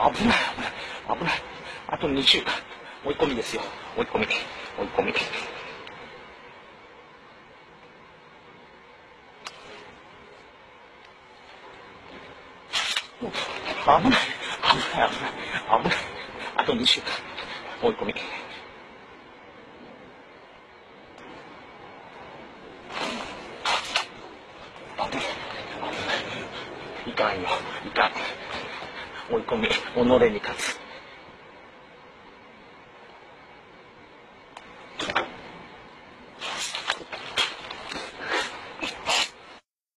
危ない。危ない。危ない。あと2週間追い。込みですよ追い。込み追い。込み危ない。危ない。危ない。危ない。あと2週間追い。込み危ない危ないいかんよい。かん追い込み己に勝つ。